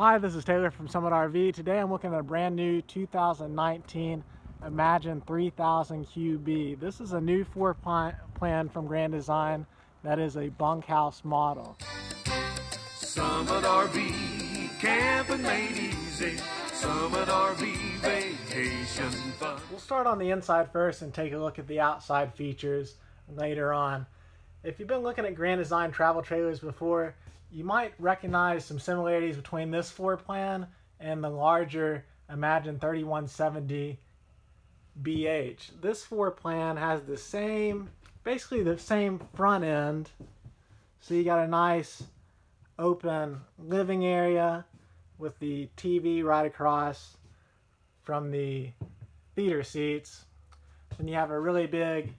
Hi, this is Taylor from Summit RV. Today I'm looking at a brand new 2019 Imagine 3000 QB. This is a new floor plan from Grand Design that is a bunkhouse model. Summit RV, camping made easy. Summit RV, vacation fun. We'll start on the inside first and take a look at the outside features later on. If you've been looking at Grand Design travel trailers before, you might recognize some similarities between this floor plan and the larger Imagine 3170 BH. This floor plan has the same, basically the same front end. So you got a nice open living area with the TV right across from the theater seats. And you have a really big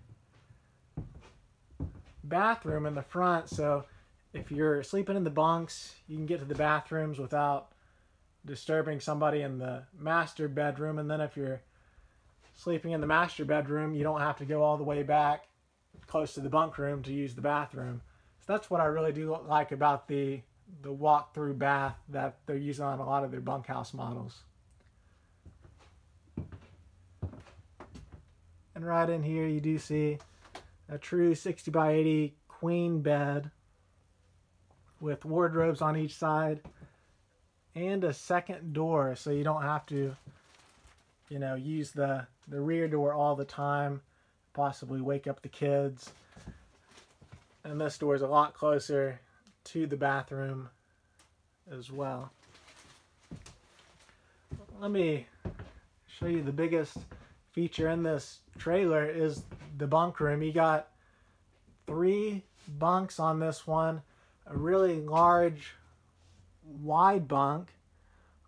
bathroom in the front so if you're sleeping in the bunks, you can get to the bathrooms without disturbing somebody in the master bedroom. And then if you're sleeping in the master bedroom, you don't have to go all the way back close to the bunk room to use the bathroom. So that's what I really do like about the the walk-through bath that they're using on a lot of their bunkhouse models. And right in here you do see a true 60 by 80 queen bed with wardrobes on each side and a second door so you don't have to you know use the the rear door all the time. Possibly wake up the kids. And this door is a lot closer to the bathroom as well. Let me show you the biggest feature in this trailer is the bunk room you got three bunks on this one a really large wide bunk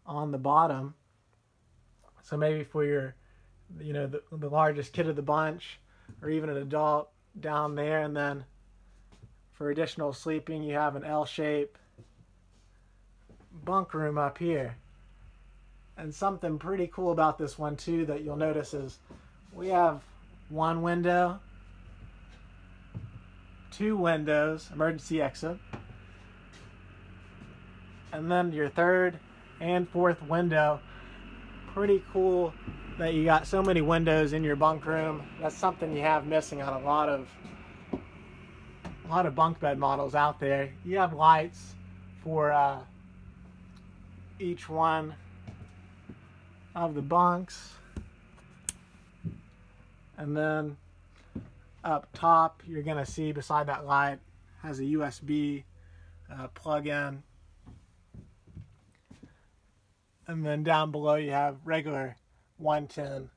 on the bottom. So maybe for your, you know, the, the largest kid of the bunch or even an adult down there. And then for additional sleeping, you have an L-shape bunk room up here. And something pretty cool about this one too that you'll notice is we have one window, two windows, emergency exit, and then your third and fourth window. Pretty cool that you got so many windows in your bunk room. That's something you have missing on a lot of a lot of bunk bed models out there. You have lights for uh, each one of the bunks. And then up top, you're to see beside that light has a USB uh, plug-in and then down below you have regular 110.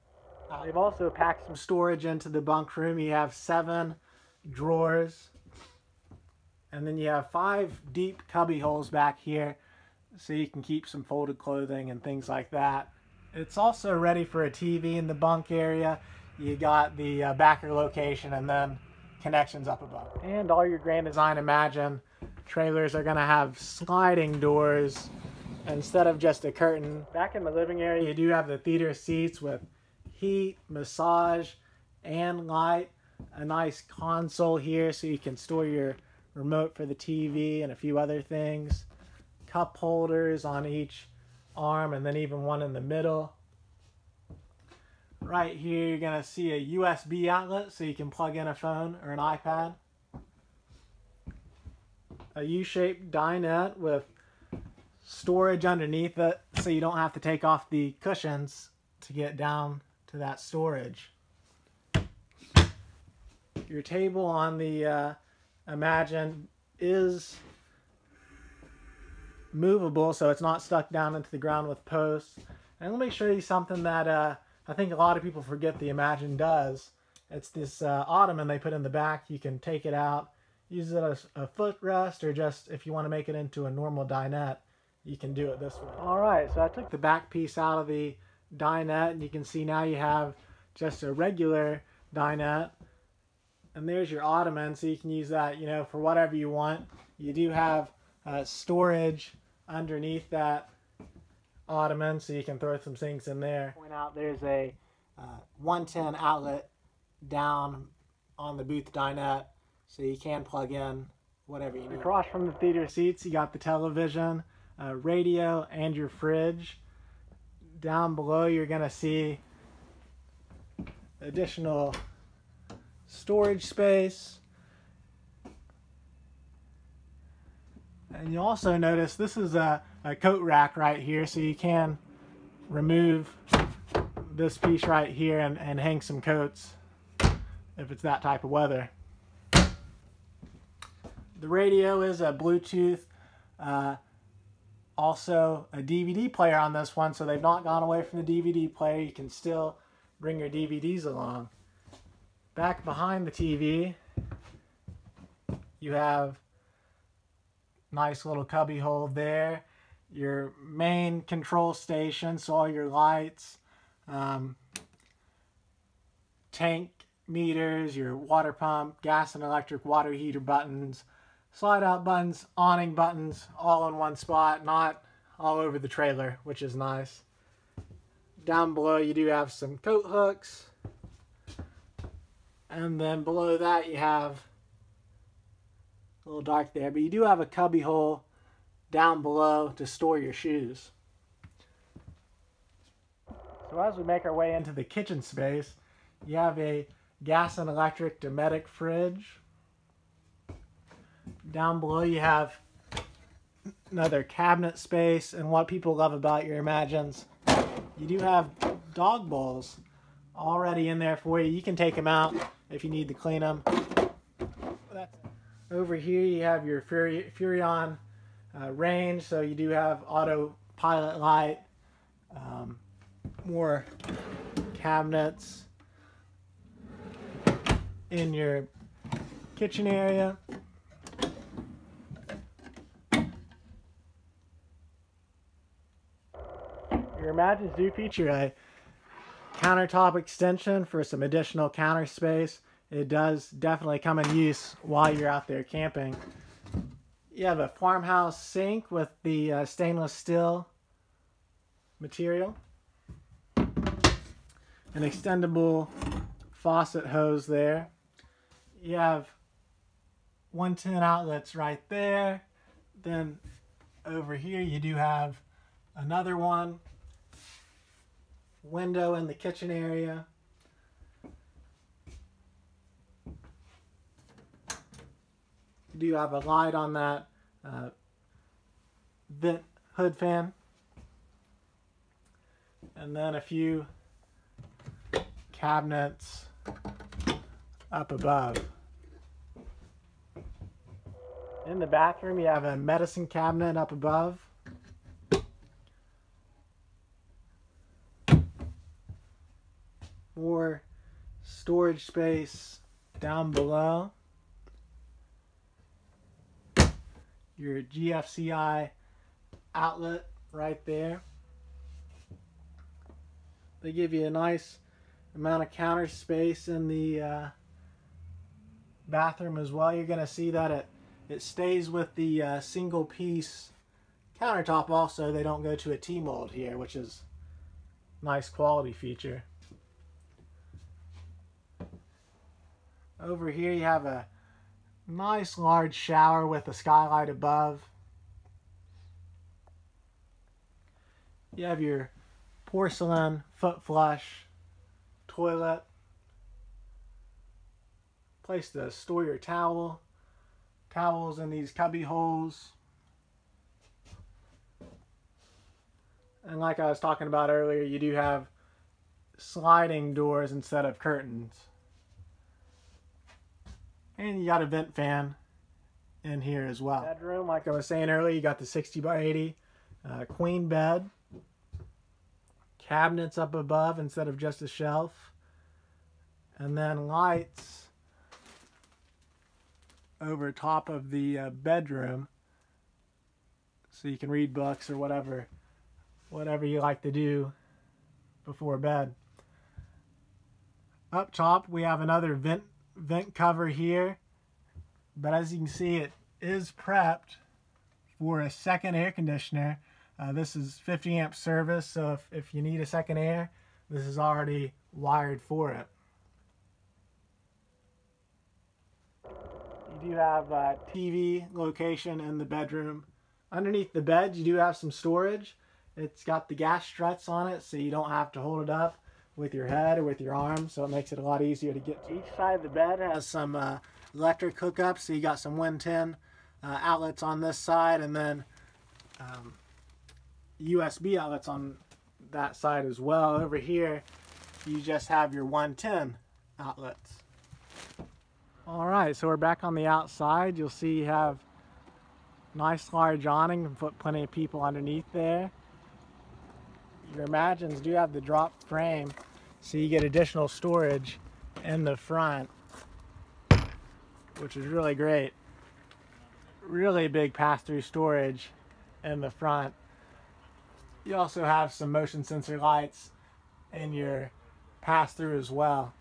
Uh, you've also packed some storage into the bunk room. You have seven drawers. And then you have five deep cubby holes back here so you can keep some folded clothing and things like that. It's also ready for a TV in the bunk area. You got the uh, backer location and then connections up above. And all your Grand Design Imagine trailers are to have sliding doors instead of just a curtain. Back in the living area, you do have the theater seats with heat, massage, and light. A nice console here so you can store your remote for the TV and a few other things. Cup holders on each arm and then even one in the middle. Right here you're going to see a USB outlet so you can plug in a phone or an iPad. A U-shaped dinette with storage underneath it so you don't have to take off the cushions to get down to that storage. Your table on the uh, Imagine is movable so it's not stuck down into the ground with posts. And let me show you something that uh, I think a lot of people forget the Imagine does. It's this uh, ottoman they put in the back. You can take it out, use it as a footrest or just if you want to make it into a normal dinette you can do it this way. All right, so I took the back piece out of the dinette and you can see now you have just a regular dinette. And there's your ottoman, so you can use that, you know, for whatever you want. You do have uh, storage underneath that ottoman, so you can throw some things in there. Point out there's a uh, 110 outlet down on the booth dinette, so you can plug in whatever you need. Across from the theater seats, you got the television uh, radio and your fridge. Down below, you're going to see additional storage space. And you also notice this is a, a coat rack right here, so you can remove this piece right here and, and hang some coats if it's that type of weather. The radio is a Bluetooth, uh, also a DVD player on this one, so they've not gone away from the DVD player. You can still bring your DVDs along. Back behind the TV, you have nice little cubby hole there. Your main control station, so all your lights, um, tank meters, your water pump, gas and electric water heater buttons, slide out buttons, awning buttons, all in one spot, not all over the trailer, which is nice. Down below you do have some coat hooks. And then below that you have a little dark there, but you do have a cubby hole down below to store your shoes. So as we make our way into the kitchen space, you have a gas and electric Dometic fridge. Down below you have another cabinet space and what people love about your Imagines, you do have dog bowls already in there for you. You can take them out if you need to clean them. Over here you have your Furrion uh, range, so you do have autopilot light, um, more cabinets in your kitchen area. Your Imagines do feature a countertop extension for some additional counter space. It does definitely come in use while you're out there camping. You have a farmhouse sink with the uh, stainless steel material. An extendable faucet hose there. You have 110 outlets right there. Then over here you do have another one window in the kitchen area. Do you have a light on that uh, vent hood fan. And then a few cabinets up above. In the bathroom, you have a medicine cabinet up above. more storage space down below. Your GFCI outlet right there. They give you a nice amount of counter space in the uh, bathroom as well. You're going to see that it, it stays with the uh, single piece countertop also. They don't go to a T-mold here, which is nice quality feature. Over here you have a nice large shower with a skylight above. You have your porcelain foot flush toilet. Place to store your towel. Towels in these cubby holes. And like I was talking about earlier, you do have sliding doors instead of curtains. And you got a vent fan in here as well. Bedroom, like I was saying earlier, you got the 60 by 80 uh, queen bed. Cabinets up above instead of just a shelf. And then lights over top of the uh, bedroom so you can read books or whatever whatever you like to do before bed. Up top we have another vent vent cover here. But as you can see, it is prepped for a second air conditioner. Uh, this is 50 amp service, so if, if you need a second air, this is already wired for it. You do have a TV location in the bedroom Underneath the bed, you do have some storage. It's got the gas struts on it, so you don't have to hold it up with your head or with your arm, so it makes it a lot easier to get to. Each side of the bed has some uh, electric hookups, so you got some 110 uh, outlets on this side, and then um, USB outlets on that side as well. Over here, you just have your 110 outlets. All right, so we're back on the outside. You'll see you have nice large awning and put plenty of people underneath there. Your Imagines do have the drop frame, so you get additional storage in the front, which is really great. Really big pass-through storage in the front. You also have some motion sensor lights in your pass-through as well.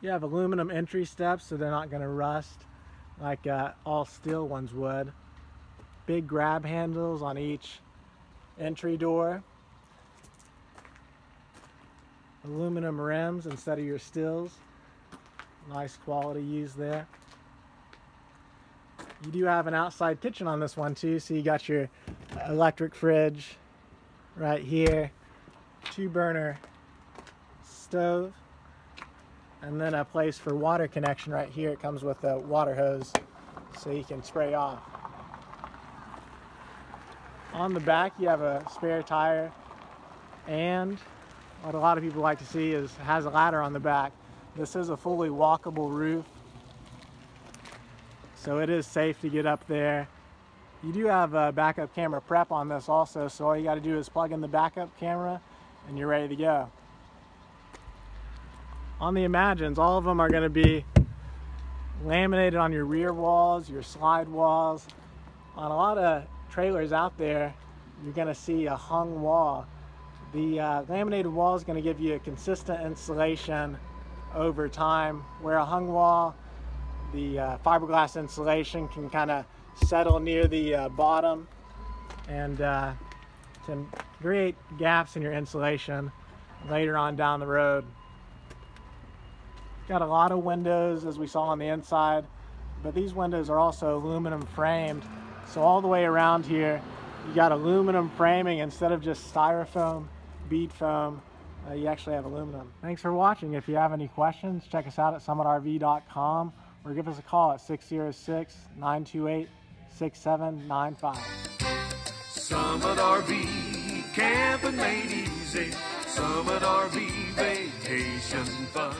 You have aluminum entry steps so they're not going to rust like uh, all steel ones would. Big grab handles on each entry door. Aluminum rims instead of your stills. Nice quality used there. You do have an outside kitchen on this one too, so you got your electric fridge right here, two burner stove, and then a place for water connection right here. It comes with a water hose so you can spray off. On the back you have a spare tire and what a lot of people like to see is has a ladder on the back. This is a fully walkable roof so it is safe to get up there. You do have a backup camera prep on this also so all you got to do is plug in the backup camera and you're ready to go on the Imagines, all of them are going to be laminated on your rear walls, your slide walls. On a lot of trailers out there, you're going to see a hung wall. The uh, laminated wall is going to give you a consistent insulation over time, where a hung wall, the uh, fiberglass insulation can kind of settle near the uh, bottom and uh, can create gaps in your insulation later on down the road. Got a lot of windows as we saw on the inside, but these windows are also aluminum framed. So all the way around here, you got aluminum framing instead of just styrofoam, bead foam. Uh, you actually have aluminum. Thanks for watching. If you have any questions, check us out at summitrv.com or give us a call at 606-928-6795. Summit RV, camping made easy. Summit RV, vacation fun.